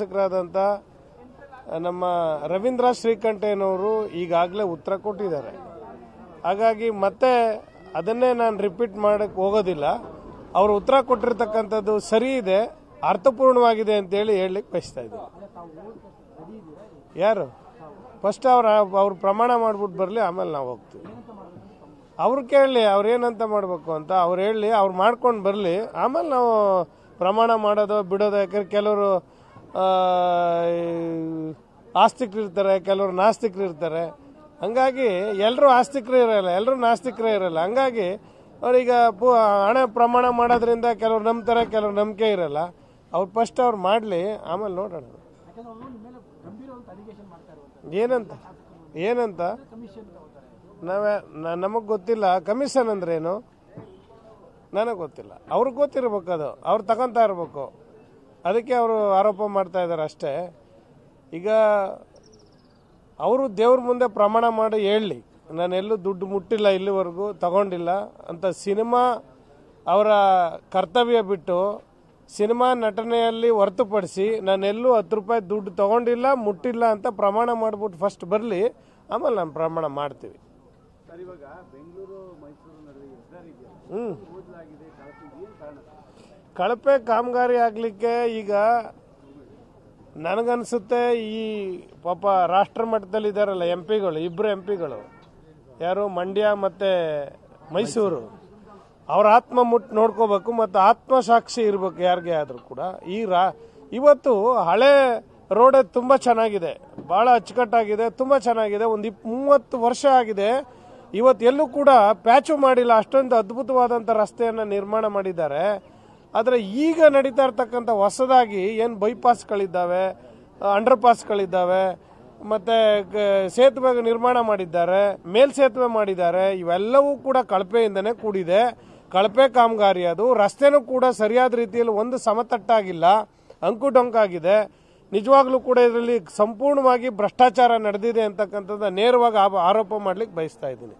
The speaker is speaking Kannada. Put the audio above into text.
ಶಾಸಕರಾದಂಥ ನಮ್ಮ ರವೀಂದ್ರ ಶ್ರೀಕಂಠಯ್ಯನವರು ಈಗಾಗಲೇ ಉತ್ತರ ಕೊಟ್ಟಿದ್ದಾರೆ. ಹಾಗಾಗಿ ಮತ್ತೆ ಅದನ್ನೇ ನಾನು ರಿಪೀಟ್ ಮಾಡಕ್ಕೆ ಹೋಗೋದಿಲ್ಲ. ಅವರು ಉತ್ತರ ಕೊಟ್ಟಿರ್ತಕ್ಕಂಥದ್ದು ಸರಿ ಇದೆ, ಅರ್ಥಪೂರ್ಣವಾಗಿದೆ ಅಂತೇಳಿ ಹೇಳಲಿಕ್ಕೆ ಬಯಸ್ತಾ ಇದ್ದೀನಿ. ಯಾರು? ಫಸ್ಟ್ ಅವ್ರ, ಅವ್ರು ಪ್ರಮಾಣ ಮಾಡ್ಬಿಟ್ಟು ಬರಲಿ, ಆಮೇಲೆ ನಾವು ಹೋಗ್ತೀವಿ. ಅವ್ರು ಕೇಳಲಿ, ಅವ್ರು ಏನಂತ ಮಾಡಬೇಕು ಅಂತ ಅವ್ರು ಹೇಳಲಿ ಅವ್ರು ಮಾಡ್ಕೊಂಡು ಬರಲಿ, ಆಮೇಲೆ ನಾವು ಪ್ರಮಾಣ ಮಾಡೋದು ಬಿಡೋದು ಯಾಕಂದ್ರೆ ಕೆಲವರು ಆಸ್ತಿಕರು ಇರ್ತಾರೆ, ಕೆಲವರು ನಾಸ್ತಿಕರು ಇರ್ತಾರೆ. ಹಂಗಾಗಿ ಎಲ್ಲರೂ ಆಸ್ತಿಕರೇ ಇರಲ್ಲ ಎಲ್ಲರೂ ನಾಸ್ತಿಕರೇ ಇರಲ್ಲ. ಹಂಗಾಗಿ ಅವ್ರೀಗ ಪೂ, ಹಣ ಪ್ರಮಾಣ ಮಾಡೋದ್ರಿಂದ ಕೆಲವ್ರು ನಂಬ್ತಾರೆ, ಕೆಲವ್ರು ನಂಬಿಕೆ ಇರಲ್ಲ. ಅವ್ರು ಫಸ್ಟ್ ಅವ್ರು ಮಾಡಲಿ, ಆಮೇಲೆ ನೋಡೋಣ. ಏನಂತ? ಏನಂತ? ನಾವೇ ನಮಗೆ ಗೊತ್ತಿಲ್ಲ. ಕಮಿಷನ್ ಅಂದ್ರೇನು? ನನಗೆ ಗೊತ್ತಿಲ್ಲ. ಅವ್ರಿಗೆ ಗೊತ್ತಿರ್ಬೇಕು ಅದು. ಅವ್ರು ತಗೊತಾ ಇರ್ಬೇಕು. ಅದಕ್ಕೆ ಅವರು ಆರೋಪ ಮಾಡ್ತಾ ಇದ್ದಾರೆ ಅಷ್ಟೇ. ಈಗ ಅವರು ದೇವ್ರ ಮುಂದೆ ಪ್ರಮಾಣ ಮಾಡಿ ಹೇಳಲಿ ನಾನು ಎಲ್ಲೂ ದುಡ್ಡು ಮುಟ್ಟಿಲ್ಲ ಇಲ್ಲಿವರೆಗೂ, ತಗೊಂಡಿಲ್ಲ ಅಂತ ಸಿನಿಮಾ ಅವರ ಕರ್ತವ್ಯ ಬಿಟ್ಟು ಸಿನಿಮಾ ನಟನೆಯಲ್ಲಿ ಹೊರತುಪಡಿಸಿ ನಾನೆಲ್ಲೂ ಹತ್ತು ರೂಪಾಯಿ ದುಡ್ಡು ತಗೊಂಡಿಲ್ಲ, ಮುಟ್ಟಿಲ್ಲ ಅಂತ ಪ್ರಮಾಣ ಮಾಡಿಬಿಟ್ಟು ಫಸ್ಟ್ ಬರಲಿ, ಆಮೇಲೆ ನಾನು ಪ್ರಮಾಣ ಮಾಡ್ತೀವಿ. ಸರ್ ಇವಾಗ ಬೆಂಗಳೂರು ಮೈಸೂರು ನಡುವೆ ಹೆದ್ದಾರಿ ಇದೆಯಲ್ಲ ಹ್ಞೂ ಕಳಪೆ ಏನು ಕಾರಣ? ಕಳಪೆ ಕಾಮಗಾರಿ ಆಗಲಿಕ್ಕೆ ಈಗ ನನಗನ್ಸುತ್ತೆ ಈ ಪಾಪ ರಾಷ್ಟ್ರ ಮಟ್ಟದಲ್ಲಿ ಇದ್ದಾರಲ್ಲ ಎಂ ಪಿಗಳು ಇಬ್ಬರು ಎಂ ಪಿಗಳು ಯಾರು ಮಂಡ್ಯ ಮತ್ತು ಮೈಸೂರು. ಅವ್ರ ಆತ್ಮ ಮುಟ್ಟು ನೋಡ್ಕೋಬೇಕು ಮತ್ತು ಆತ್ಮಸಾಕ್ಷಿ ಇರಬೇಕು ಯಾರಿಗೆ ಆದರೂ ಕೂಡ. ಈ ರಾ ಇವತ್ತು ಹಳೆ ರೋಡೇ ತುಂಬ ಚೆನ್ನಾಗಿದೆ. ಭಾಳ ಅಚ್ಚುಕಟ್ಟಾಗಿದೆ ತುಂಬ ಚೆನ್ನಾಗಿದೆ. ಒಂದು ಇಪ್ ಮೂವತ್ತು ವರ್ಷ ಆಗಿದೆ ಇವತ್ತು ಎಲ್ಲೂ ಕೂಡ ಪ್ಯಾಚು ಮಾಡಿಲ್ಲ, ಅಷ್ಟೊಂದು ಅದ್ಭುತವಾದಂಥ ರಸ್ತೆಯನ್ನು ನಿರ್ಮಾಣ ಮಾಡಿದ್ದಾರೆ. ಆದರೆ ಈಗ ನಡೀತಾ ಇರ್ತಕ್ಕಂಥ ಹೊಸದಾಗಿ ಏನು ಬೈಪಾಸ್ಗಳಿದ್ದಾವೆ ಅಂಡರ್ ಪಾಸ್ಗಳಿದ್ದಾವೆ ಮತ್ತೆ ಸೇತುವೆ ನಿರ್ಮಾಣ ಮಾಡಿದ್ದಾರೆ, ಮೇಲ್ ಸೇತುವೆ ಮಾಡಿದ್ದಾರೆ, ಇವೆಲ್ಲವೂ ಕೂಡ ಕಳಪೆಯಿಂದನೇ ಕೂಡಿದೆ. ಕಳಪೆ ಕಾಮಗಾರಿ ಅದು. ರಸ್ತೆನೂ ಕೂಡ ಸರಿಯಾದ ರೀತಿಯಲ್ಲಿ ಒಂದು ಸಮತಟ್ಟಾಗಿಲ್ಲ ಅಂಕುಡೊಂಕಾಗಿದೆ ನಿಜವಾಗ್ಲೂ ಕೂಡ ಇದರಲ್ಲಿ ಸಂಪೂರ್ಣವಾಗಿ ಭ್ರಷ್ಟಾಚಾರ ನಡೆದಿದೆ ಅಂತಕ್ಕಂಥದ್ದು ನೇರವಾಗಿ ಆರೋಪ ಮಾಡ್ಲಿಕ್ಕೆ ಬಯಸ್ತಾ ಇದ್ದೀನಿ.